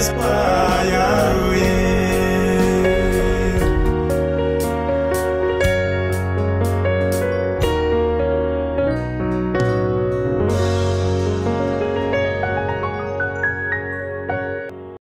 whisper.